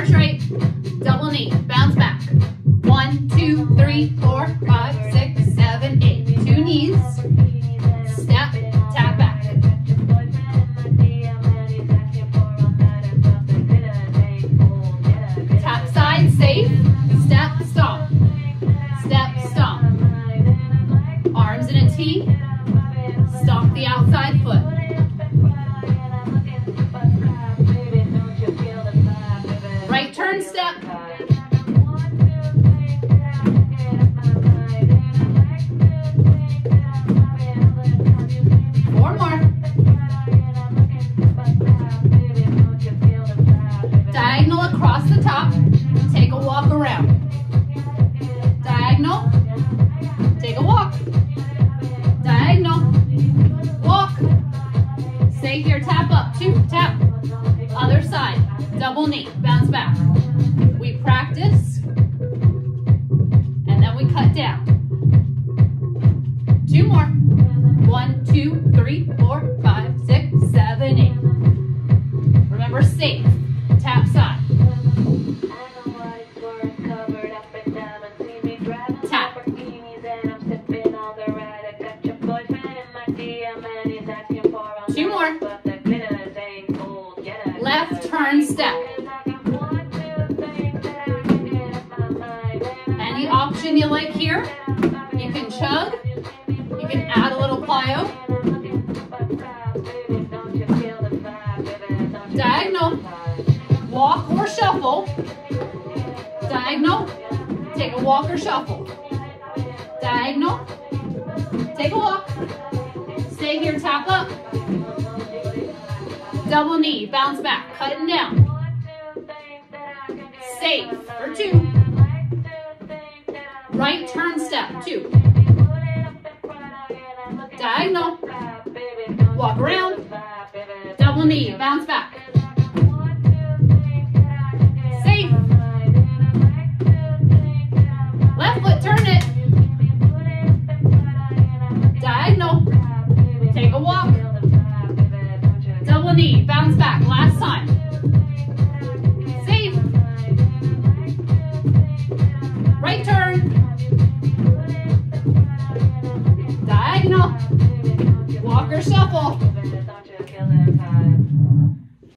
March right, double knee, bounce back. One, two, three, four, five, six, seven, eight. Two knees, step, tap back. Tap side, safe, step, stop. Step, stop. Arms in a T, stomp the outside foot. Step, four more. Diagonal across the top, take a walk around. Diagonal, take a walk. Diagonal, walk. Stay here, tap up, two, tap. Other side, double knee, bounce back. Two, three, four, five, six, seven, eight. Remember, safe. Tap side. Tap. Two more. Left turn step. Any option you like here. You can chug. You can add a little plyo. Diagonal. Walk or shuffle. Diagonal. Take a walk or shuffle. Diagonal. Take a walk. Stay here, tap up. Double knee, bounce back, cutting down. Safe for two. Right turn step, two. Diagonal. Walk around. Double knee, bounce back. back, last time. Safe. Right turn. Diagonal. Walker shuffle.